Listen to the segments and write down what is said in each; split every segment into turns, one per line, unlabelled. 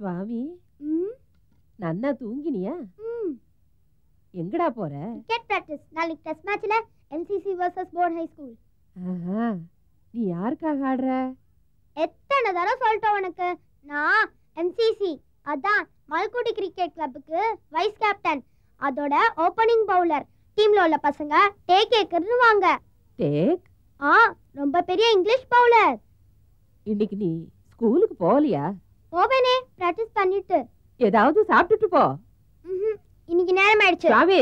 சுவாமி நன்னா தூங்கினியா? எங்கடா போற?
கிரிக்கெட் பிராக்டிஸ் நாளைக்கு டெஸ்ட் மேட்ச்ல MCC versus board high school
ஆஹா நீ யாருக்காக ஆடுற?
எத்தனை தடவை சொல்லிட்டோம் உனக்கு. நான் எம்சிசி அதான் மல்குடி கிரிக்கெட் கிளப்புக்கு வைஸ் கேப்டன் அதோட ஓப்பனிங் பவுலர் டீம்ல உள்ள பசங்க டே கேக்குறது வாங்க.
டேக்
ஆ ரொம்ப பெரிய இங்கிலீஷ் பவுலர்
இன்னைக்கு நீ ஸ்கூலுக்கு போகலையா?
போவேனே பிராக்டிஸ் பண்ணிட்டு.
ஏதாவது சாப்பிட்டுட்டு போ.
இன்னைக்கு நேரம் ஆயிடுச்சு
சுவாமி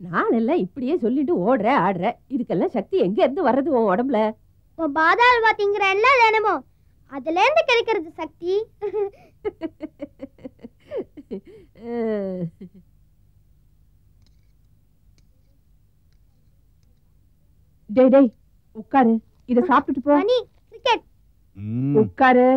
நாளெல்லாம் இப்படியே சொல்லிட்டு ஓடுற ஆடுற. இதுக்கெல்லாம் சக்தி எங்க இருந்து வர்றது உன் உடம்புல?
இப்போ பாதாள அல்வா திங்கிறேன்ல தினமும் அதுல இருந்து கிடைக்கிறது சக்தி.
டேய் டேய் உட்காரு. இத சாப்பிட்டுட்டு போ.
மணி கிரிக்கெட்
ம்,
உட்காரு.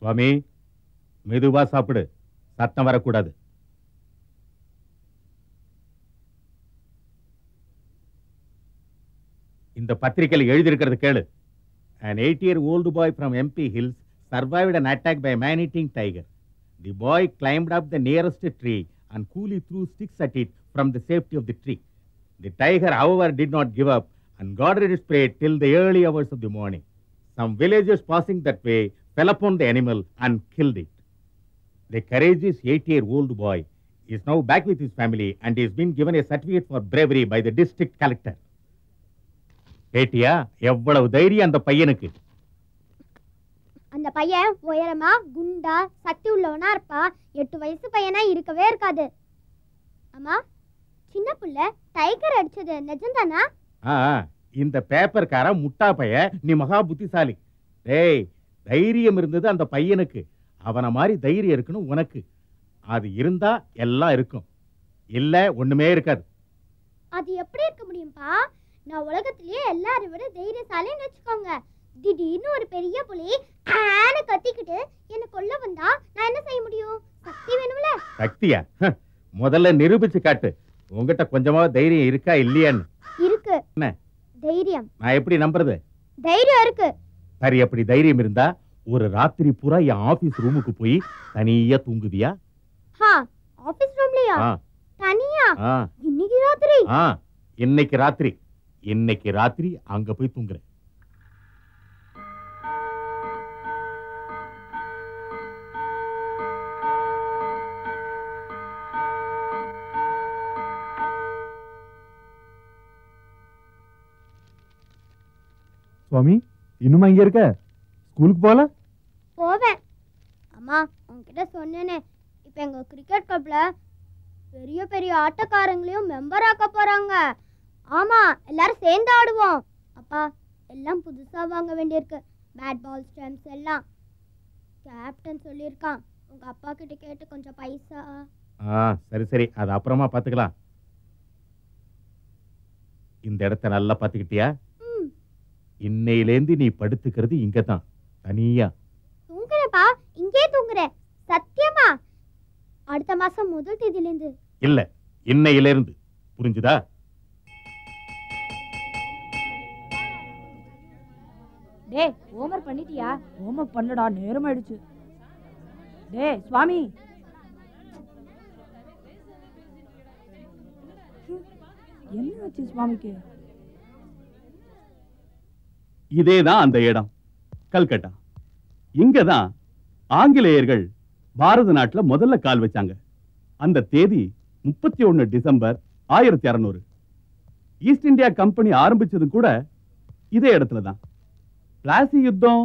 சுவாமி மெதுவா சாப்பிடு சத்தம் வரக்கூடாது இந்த பத்திரிகையில் எழுதியிருக்கிறது கேளு An eight-year-old boy from MP Hills survived an attack by a man-eating tiger. The boy climbed up the nearest tree and coolly threw sticks at it from the safety of the tree. The tiger, however, did not give up and guarded its prey till the early hours of the morning. Some villagers passing that way fell upon the animal and killed it. The courageous eight-year-old boy is now back with his family and is being given a certificate for bravery by the district collector. கேட்டியா எவ்வளவு தைரியம் அந்த பையனுக்கு
அந்த பையன் உயரமா குண்டா சக்தி உள்ளவனா இருப்பா எட்டு வயசு பையனா இருக்கவே இருக்காது அம்மா சின்ன புள்ள டைகர் அடிச்சது நிஜம்தானா
ஆ, இந்த பேப்பர்கார முட்டா பைய நீ மகா புத்திசாலி டேய் தைரியம் இருந்தது அந்த பையனுக்கு. அவன மாதிரி தைரியம் இருக்கணும் உனக்கு. அது இருந்தா எல்லாம் இருக்கும். இல்ல ஒண்ணுமே இருக்காது.
அது எப்படி இருக்க முடியும்பா? நான் உலகத்திலேயே எல்லாரும் விட தைரியசாலின்னு வச்சுக்கோங்க. திடீர்னு ஒரு பெரிய புலி ஆன்னு கத்திக்கிட்டு என்ன கொல்ல வந்தா நான் என்ன செய்ய முடியும்? சக்தி வேணும்ல?
சக்தியா? முதல்ல நிரூபிச்சு காட்டு. உங்ககிட்ட கொஞ்சமாவது தைரியம் இருக்கா இல்லையான்னு.
இருக்கு.
என்ன?
தைரியம்.
நான் எப்படி நம்புறது?
தைரியம் இருக்கு.
சரி அப்படி தைரியம் இருந்தா ஒரு ராத்திரி பூரா என் ஆபீஸ் ரூமுக்கு போய் தனியா தூங்குவியா?
ஆபீஸ் ரூம்லயா தனியா? இன்னைக்கு ராத்திரி?
இன்னைக்கு ராத்திரி. இன்னைக்கு ராத்திரி அங்க போய் தூங்குறேன்.
சுவாமி? இன்னுமா இங்க இருக்க? ஸ்கூலுக்கு போல?
போவேன். அம்மா உன்கிட்ட சொன்னேனே. இப்போ எங்க கிரிக்கெட் கிளப்ல பெரிய பெரிய ஆட்டக்காரங்களையும் மெம்பர் ஆக்க போறாங்க. ஆமா எல்லாரும் சேர்ந்து ஆடுவோம். அப்பா எல்லாம் புதுசா வாங்க வேண்டியிருக்கு. பேட் பால் ஸ்டெம்ஸ் எல்லாம். கேப்டன் சொல்லியிருக்கான். உங்க அப்பா கிட்ட கேட்டு கொஞ்சம் பைசா.
ஆ சரி சரி. அது அப்புறமா பாத்துக்கலாம் இந்த இடத்த நல்லா பாத்துக்கிட்டியா
ம்
இன்னையிலேந்து நீ படுத்துக்கிறது இங்கதான் தனியா.
தூங்குறேப்பா இங்கே தூங்குறேன் சத்தியமா? அடுத்த மாசம் முதல் தேதியிலேருந்து
இல்ல இன்னையிலிருந்து. புரிஞ்சுதா?
டேய் ஹோம்ஒர்க் பண்ணிட்டியா? ஹோம்ஒர்க் பண்ணடா நேரம் ஆயிடுச்சு டேய் சுவாமி. என்ன ஆச்சு சுவாமிக்கு?
இதேதான் அந்த இடம். கல்கட்டா. இங்கதான் ஆங்கிலேயர்கள் பாரத நாட்டுல முதல்ல கால் வச்சாங்க. அந்த தேதி முப்பத்தி ஒன்னு டிசம்பர் ஆயிரத்தி அறுநூறு. ஈஸ்ட் இந்தியா கம்பெனி ஆரம்பிச்சது கூட இதே இடத்துல தான். பிளாசி யுத்தம்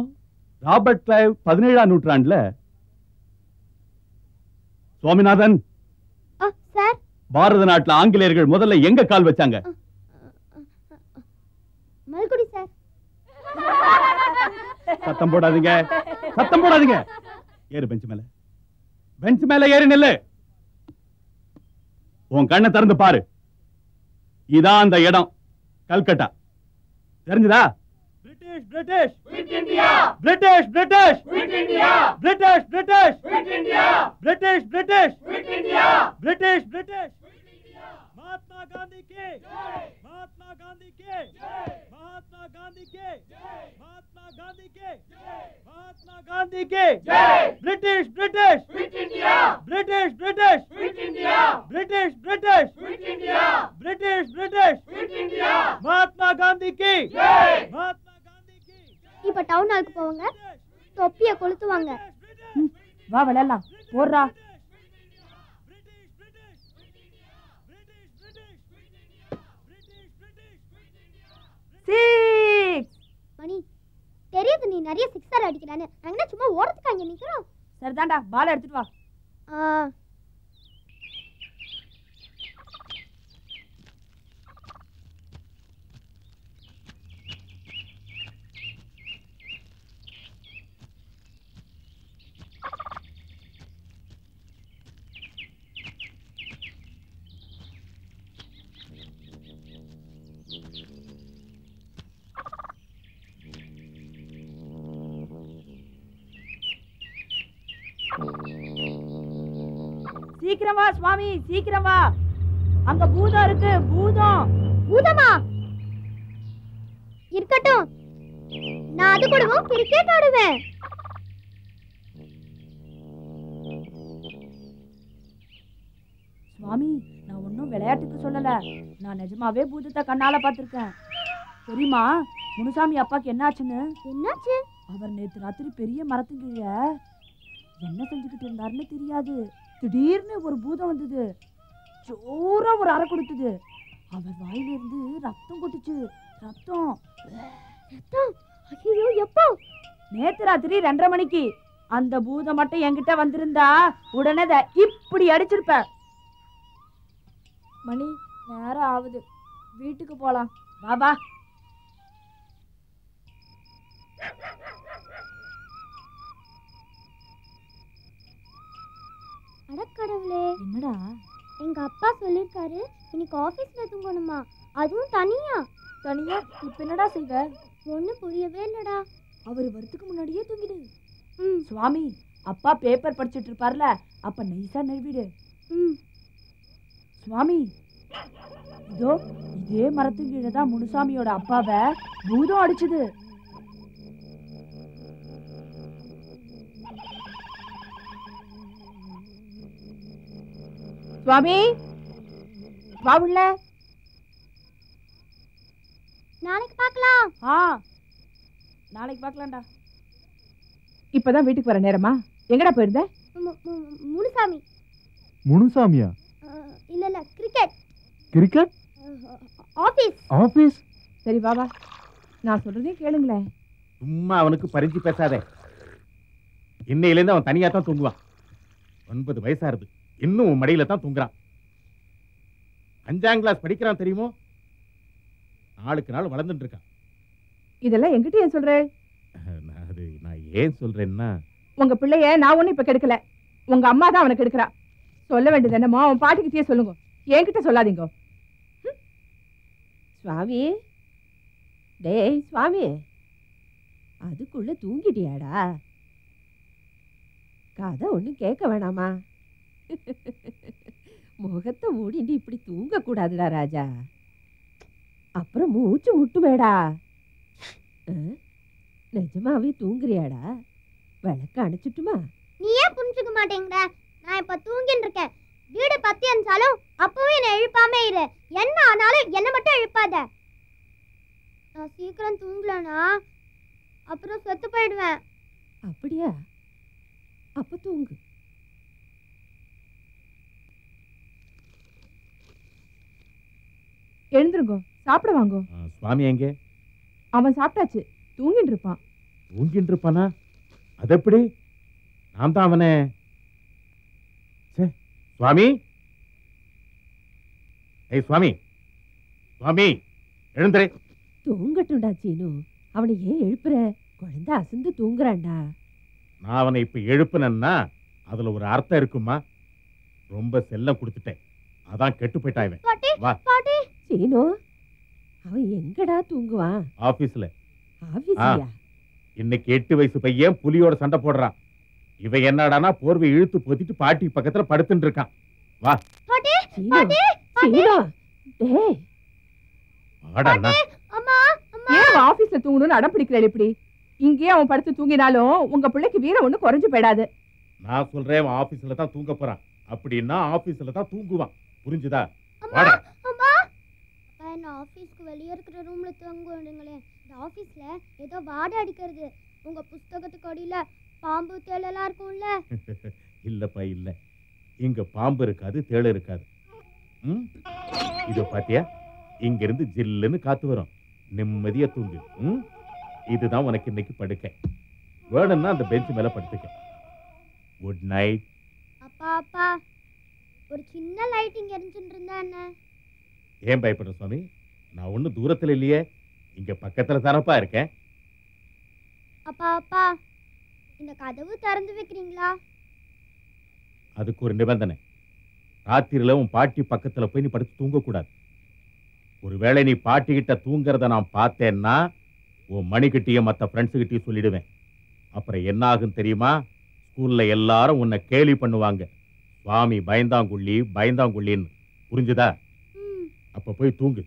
ராபர்ட் கிளைவ் பதினேழாம் நூற்றாண்டுல. சுவாமிநாதன்! பாரத நாட்டுல ஆங்கிலேயர்கள் முதல்ல எங்க கால் வச்சாங்க? சத்தம் போடாதீங்க. சத்தம் போடாதீங்க. ஏறு பெஞ்ச் மேல. பெஞ்ச் மேல ஏறு நில்லு. உன் கண்ணை திறந்து பாரு. இதான் அந்த இடம். Calcutta. தெரிஞ்சதா? British British. British British. British British.
British British. British British.
Mahatma
Gandhi K போடுறா சிக்ஸ்.
மணி தெரியுது நீ நிறைய சிக்ஸர் அடிக்கிறான்னு என்ன சும்மா ஓரத்துக்கு அங்க நிக்கிறோம்.
சரிதான்டா பால் எடுத்துட்டு வா.
ஆ,
சீக்கிரம் வா சுவாமி சீக்கிரம் வா. அங்க பூதம் இருக்கு பூதம்.
பூதமா? இருக்கட்டும். நான் அது கூடவும் கிரிக்கெட் ஆடுவேன்
சுவாமி நான் ஒன்றும் விளையாட்டுக்கு சொல்லல. நான் நிஜமாவே பூதத்தை கண்ணால பார்த்திருக்கேன். தெரியுமா முனுசாமி அப்பாக்கு என்னாச்சுன்னு?
என்னாச்சு?
அவர் நேத்து ராத்திரி பெரிய மரத்துக்கு என்ன செஞ்சுக்கிட்டு இருந்தாருன்னு தெரியாது. திடீர்னு ஒரு பூதம் வந்தது. ஜோரா ஒரு அறை கொடுத்தது. அவர் வாயிலிருந்து ரத்தம் கொட்டுச்சு. ரத்தம்.
ரத்தம்? ஐயோ எப்போ?
நேத்து ராத்திரி ரெண்டரை மணிக்கு. அந்த பூதம் மட்டும் என்கிட்ட வந்திருந்தா உடனே இப்படி அடிச்சிருப்ப. மணி நேரம் ஆகுது. வீட்டுக்கு போலாம். வா வா.
அடக்கடவுளே.
என்னடா?
எங்க அப்பா சொல்லிருக்காரு இன்னைக்கு ஆபீஸ்ல தூங்கணுமா? அதுவும் தனியா?
தனியா? இப்ப என்னடா செய்வ?
ஒண்ணும் புரியவே இல்லடா.
அவர் வரதுக்கு முன்னாடியே தூங்கிடு.
ம்.
சுவாமி அப்பா பேப்பர் படிச்சிட்டு இருப்பார்ல அப்ப நைஸா நழுவிடு
ம்.
சுவாமி இதோ இதே மரத்து கீழே தான் முனுசாமியோட அப்பாவை பூதம் அடிச்சுது. சுவாமி வா உள்ள.
நாளைக்கு பார்க்கலாம்.
ஆ நாளைக்கு பார்க்கலாம்டா.
இப்பதான் வீட்டுக்கு வர நேரமா? எங்கடா போயிருந்த?
முனுசாமி.
முனுசாமியா?
இல்ல இல்ல கிரிக்கெட்
கிரிக்கெட்
ஆபீஸ்.
ஆபீஸ்?
சரி வா வா. நான் சொல்றதே கேளுங்களேன்.
சும்மா அவனுக்கு பறிஞ்சு பேசாதே. இன்னையிலேருந்து அவன் தனியா தான் தூங்குவான். ஒன்பது வயசாருது. இன்னும் உன் மடியில தான் தூங்குறான். அஞ்சாம் கிளாஸ் படிக்கிறான் தெரியுமோ? நாளுக்கு நாள் வளர்ந்துட்டு இருக்கான்.
இதெல்லாம் எங்கிட்ட ஏன் சொல்ற?
நான் அது நான் ஏன் சொல்றேன்னா?
உங்க பிள்ளைய நான் ஒண்ணும் இப்ப கெடுக்கல. உங்க அம்மா தான் அவனுக்கு எடுக்கிறா சொல்ல வேண்டியது என்னமோ அவன் பாட்டுக்கிட்டே சொல்லுங்க. என்கிட்ட சொல்லாதீங்க.
சுவாமி. டேய் சுவாமி. அதுக்குள்ள தூங்கிட்டியாடா? கதை ஒன்றும் கேட்க வேணாமா? முகத்தை மூடிட்டு இப்படி தூங்க கூடாதுடா ராஜா. அப்புறம் மூச்சு முட்டுமேடா? நிஜமாவே தூங்குறியாடா? விளக்க அணைச்சிட்டுமா?
நீ ஏன் புரிஞ்சுக்க மாட்டேங்கிற? நான் இப்ப தூங்கின்னு இருக்கேன். வீடு பத்தி அனுப்பிச்சாலும் அப்பவும் என்னை எழுப்பாம இரு. என்ன ஆனாலும் என்ன மட்டும் எழுப்பாத நான் சீக்கிரம் தூங்கலனா அப்புறம் செத்து போயிடுவேன்.
அப்படியா? அப்ப தூங்கு.
எழுந்துருங்க சாப்பிட வாங்கோ.
சுவாமி எங்கே?
அவன் சாப்பிட்டாச்சு தூங்கிட்டு இருப்பான்.
தூங்கிட்டு இருப்பானா? அது எப்படி நான் தான் அவனை ச்சே, சுவாமி? ஏய் சுவாமி. சுவாமி எழுந்துரு.
தூங்கட்டும்டா சீனு. அவனை ஏன் எழுப்புற? குழந்தை அசந்து தூங்குறான்டா.
நான் அவனை இப்ப எழுப்புனேன்னா அதுல ஒரு அர்த்தம் இருக்குமா? ரொம்ப செல்லம் கொடுத்துட்டேன். அதான் கெட்டு போயிட்டான் வா.
சீனு அவன் எங்கடா தூங்குவான்
ஆபீஸ்ல.
ஆபீஸ்லயா?
இன்னைக்கு எட்டு வயசு பையன் புலியோட சண்டை போடுறான். இவ என்னடானா போர்வை இழுத்து பொத்திட்டு பாட்டி பக்கத்துல படுத்துட்டு இருக்கான். வா.
பாட்டி
சீனு
பாட்டி
சீனு. டேய்.
வாடாண்ணா
அம்மா அம்மா.
ஏன் அவன் ஆபீஸ்ல தூங்கணும்னு அடம் பிடிக்கிறேன் இப்படி? இங்கேயே அவன் படுத்து தூங்கினாலும் உங்க பிள்ளைக்கு வீரம் ஒண்ணு குறைஞ்சு போயிடாது.
நான் சொல்றேன் அவன் ஆபீஸ்ல தான் தூங்க போறான். அப்படின்னா ஆபீஸ்ல தான் தூங்குவான். புரிஞ்சுதா?
அம்மா
வாடா.
என்ன ஆஃபீஸ்க்கு வெளியே இருக்கிற ரூம்ல தூங்க விடுங்களேன் இந்த ஆஃபீஸ்ல ஏதோ வாடை அடிக்கிறது. உங்க புஸ்தகத்துக்கு அடியில பாம்பு தேளெல்லாம் இருக்கும்ல.
இல்லப்பா இல்ல. இங்க பாம்பு இருக்காது தேள் இருக்காது. ம்? இதோ பாத்தியா? இங்க இருந்து ஜில்லுன்னு காத்து வரும். நிம்மதியா தூங்கு. ம்? இதுதான் உனக்கு இன்னைக்கு படுக்கை. வேணும்னா அந்த பெஞ்ச் மேல படுத்துக்க. குட் நைட்
அப்பா அப்பா. ஒரு சின்ன லைட் இங்க எரிஞ்சுட்டு இருந்தா என்ன?
ஏன் பயப்படுற சுவாமி? நான் ஒன்றும் தூரத்துல இல்லையே. இங்க பக்கத்துல தானப்பா இருக்கேன்.
அப்பா அப்பா இந்த கதவு திறந்து வைக்கிறீங்களா?
அதுக்கு ஒரு நிபந்தனை. ராத்திரில உன் பாட்டி பக்கத்துல போய் நீ படுத்து தூங்கக்கூடாது. ஒருவேளை நீ பாட்டி கிட்ட தூங்குறத நான் பார்த்தேன்னா உன் மணிக்கிட்டையும் மற்ற ஃப்ரெண்ட்ஸுக்கிட்டையும் சொல்லிடுவேன். அப்புறம் என்ன ஆகும் தெரியுமா? ஸ்கூல்ல எல்லாரும் உன்னை கேலி பண்ணுவாங்க. சுவாமி பயந்தாங்குள்ளி பயந்தாங்குள்ளின்னு. புரிஞ்சுதா? அப்ப போய் தூங்கு.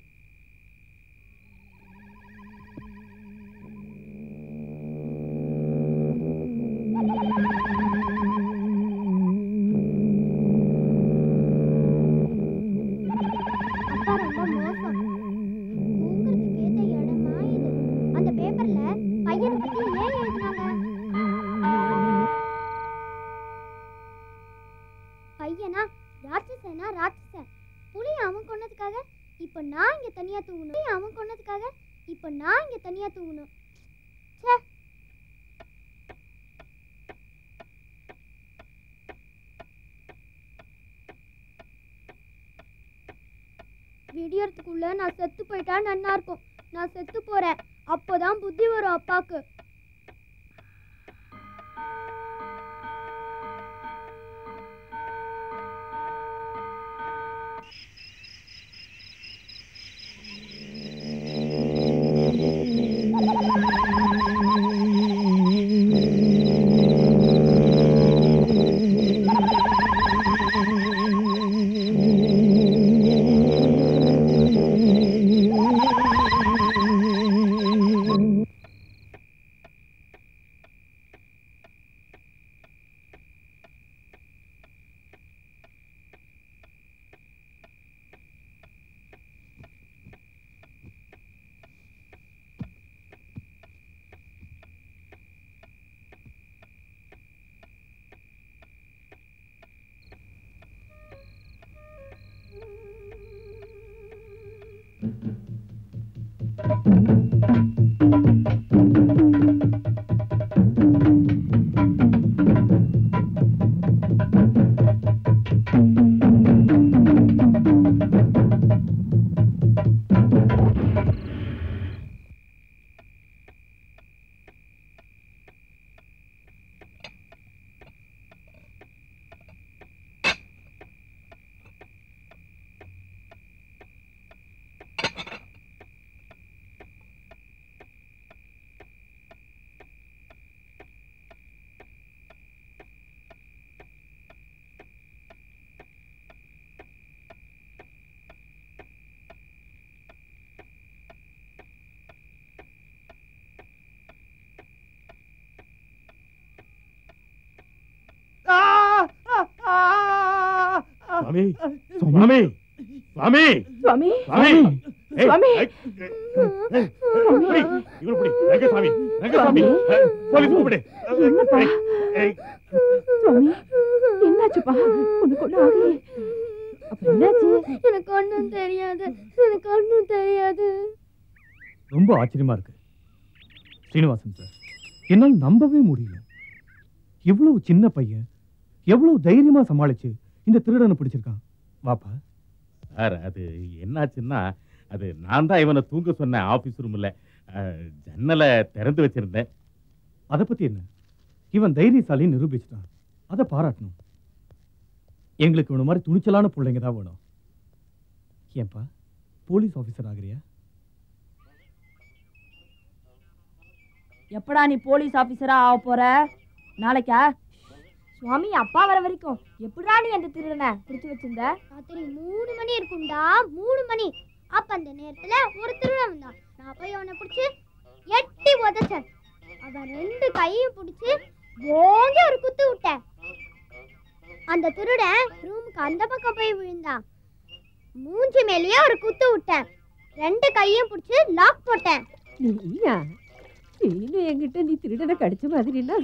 இங்க தனியா தூங்கணும். விடியறதுக்குள்ள நான் செத்து போயிட்டா நன்னா இருக்கும். நான் செத்து போறேன். அப்போதான் புத்தி வரும் அப்பாக்கு.
சுவாமி. சுவாமி. சுவாமி.
சுவாமி.
சுவாமி. ஏய்,
சுவாமி.
ஏய், ஏய், புடி, இவரை புடி. ரங்கசாமி. ரங்கசாமி. ஏய், போலீஸ் கூப்பிடு.
என்னப்பா?
ஏய், ஏய்,
சுவாமி என்னாச்சுப்பா? உனக்கு ஒண்ணு ஆகலையே. அப்புறம் என்னாச்சு?
எனக்கு தெரியாது. எனக்கு ஒன்றும் தெரியாது.
ரொம்ப ஆச்சரியமா இருக்கு. ஸ்ரீனிவாசன் சார் என்னால் நம்பவே முடியல. இவ்வளவு சின்ன பையன் எவ்வளவு தைரியமா சமாளிச்சு இந்த திருடனை பிடிச்சிருக்கான். வாப்பா.
சார் அது என்னாச்சுன்னா அது நான் தான் இவனை தூங்க சொன்னேன் ஆபீஸ் ரூம்ல ஜன்னலை திறந்து வச்சிருந்தேன்.
அதை பத்தி என்ன? இவன் தைரியசாலி நிரூபிச்சிட்டான். அதை பாராட்டணும். எங்களுக்கு இவன மாதிரி துணிச்சலான பிள்ளைங்க தான் வேணும். ஏன்பா போலீஸ் ஆபீசர் ஆகுறியா?
எப்படா நீ போலீஸ் ஆபீசரா ஆக போற? நாளைக்கா? சுவாமி அப்பா வர வரைக்கும் எப்படிடா நீ அந்த திருடனை பிடிச்சு வச்சிருந்த?
ராத்திரி மூணு மணி இருக்கும்டா மூணு மணி. அப்ப அந்த நேரத்துல ஒரு திருடன் வந்தான். நான் போய் அவனை பிடிச்சி எட்டி உதச்சேன். அவன் ரெண்டு கையும் பிடிச்சி ஓங்கி ஒரு குத்து விட்டேன். அந்த திருடன் ரூமுக்கு அந்த பக்கம் போய் விழுந்தான். மூஞ்சி மேலேயே ஒரு குத்து விட்டேன். ரெண்டு கையும் பிடிச்சி லாக் போட்டேன்.
நீயா சீனு என்கிட்ட நீ திருடனை கடிச்ச மாதிரி என்ன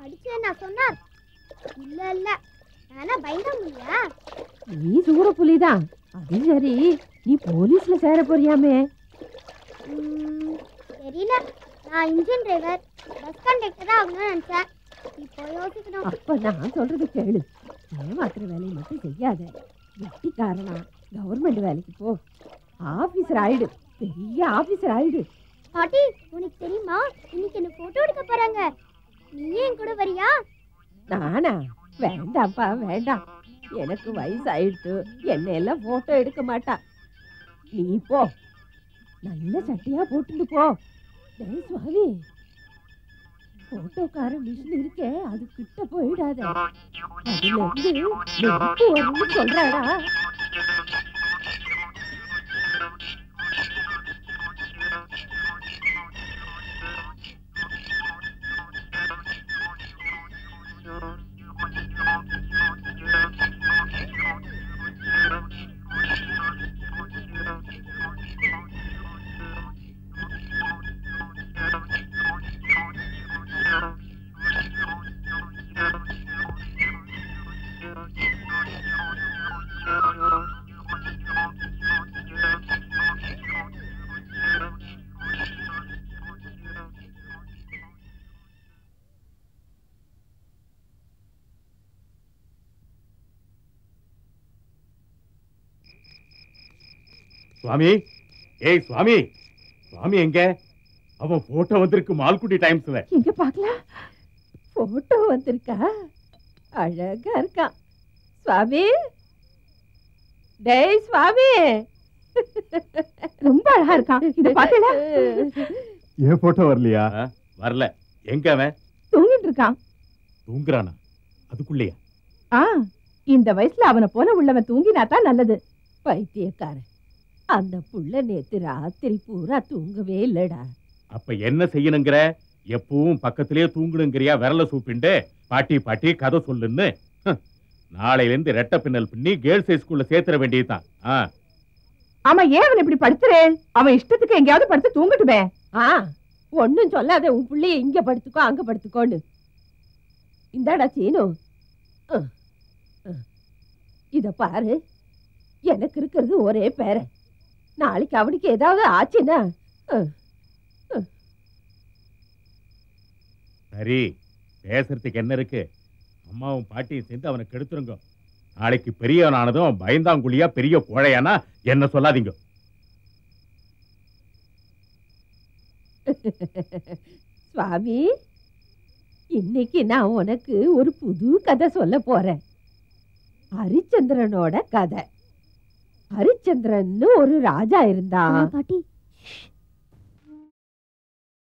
கடிச்சு நான் சொன்னார். இல்ல இல்ல. நானா பயந்த முடியா?
நீ சூற புலிதான். அது சரி. நீ போலீஸ்ல சேர போறியாமே?
தெரியல. நான் இன்ஜின் டிரைவர். பஸ் கண்டக்டர் ஆகணும்னு நினைச்சேன். இப்போ யோசிக்கணும்.
அப்ப நான் சொல்றது கேளு. ஏமாத்துற வேலையை மட்டும் செய்யாத. வெட்டிக்காரனா. கவர்மெண்ட் வேலைக்கு போ. ஆபீசர் ஆயிடு. பெரிய ஆபீசர் ஆயிடு.
பாட்டி உனக்கு தெரியுமா? இன்னைக்கு என்ன போட்டோ எடுக்க போறாங்க? நீயும் கூட வரியா?
நானா? வேண்டாம்ப்பா வேண்டாம். எனக்கு வயசாயிடுத்து. என்ன எல்லாம் போட்டோ எடுக்க மாட்டா. நீ போ. நல்ல சட்டையா போட்டுட்டு போ. டேய் சுவாமி. போட்டோக்கார மிஷின் இருக்கே அது கிட்ட போயிடாத. அதுல இருந்து சொல்றாரா?
சுவாமி ஏய் சுவாமி சுவாமி எங்க? அவன் போட்டோ வந்திருக்கு மால்குடி டைம்ஸ்ல
இங்க பார்க்கலாம் போட்டோ வந்திருக்கா? அழகா இருக்கான் சுவாமி? டேய் சுவாமி!
ரொம்ப அழகா இருக்கான் இத பாத்தீங்களா
ஏன் போட்டோ வரலையா?
வரல. எங்க அவன்?
தூங்கிட்டு இருக்கான்.
தூங்குறானா? அதுக்குள்ளேயா?
ஆ இந்த வயசுல அவனை போல உள்ளவன் தூங்கினா தான் நல்லது.
பைத்தியக்காரன். அந்த புள்ள நேத்து ராத்திரி பூரா தூங்கவே இல்லடா.
அப்ப என்ன செய்யணுங்கிற? எப்பவும் பக்கத்திலே தூங்கணுங்கிறியா விரல சூப்பிண்டு? பாட்டி பாட்டி கதை சொல்லுன்னு. நாளையில இருந்து ரெட்ட பின்னல் பின்னி கேர்ள்ஸ் ஹை ஸ்கூல்ல சேர்த்துற வேண்டியதுதான். ஆ.
ஆமா ஏன் அவன் இப்படி படுத்துறேன் அவன் இஷ்டத்துக்கு எங்கேயாவது படுத்து தூங்கட்டுமே.
ஆ. ஒண்ணும் சொல்லாத உன் புள்ளைய இங்க படுத்துக்கோ அங்க படுத்துக்கோன்னு. இந்தாடா சீனு. இத பாரு. எனக்கு இருக்கிறது ஒரே பேரன் நாளைக்கு அவனுக்கு ஏதாவது ஆச்சுன்னா
சரி பேசுறதுக்கு என்ன இருக்கு? அம்மாவும் பாட்டியும் சேர்ந்து அவனை கெடுத்துருங்க. நாளைக்கு பெரியவனானதும் பயந்தாங்குழியா பெரிய கோழையானா என்ன சொல்லாதீங்க.
சுவாமி இன்னைக்கு நான் உனக்கு ஒரு புது கதை சொல்ல போறேன். ஹரிச்சந்திரனோட கதை. ஹரிச்சந்திரன் ஒரு ராஜா இருந்தா
பாட்டி.